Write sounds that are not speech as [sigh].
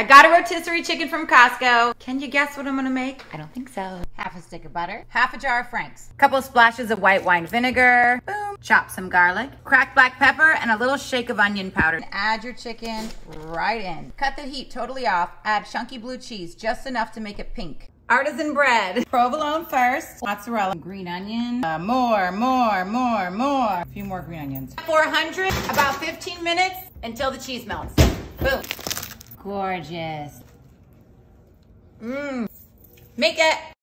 I got a rotisserie chicken from Costco. Can you guess what I'm gonna make? I don't think so. Half a stick of butter, half a jar of Frank's. A couple of splashes of white wine vinegar. Boom. Chop some garlic, cracked black pepper, and a little shake of onion powder. And Add your chicken right in. Cut the heat totally off. Add chunky blue cheese, just enough to make it pink. Artisan bread. [laughs] Provolone first, mozzarella, green onion, uh, more, more, more, more. A few more green onions. 400, about 15 minutes until the cheese melts. Boom. Gorgeous. Mmm. Make it.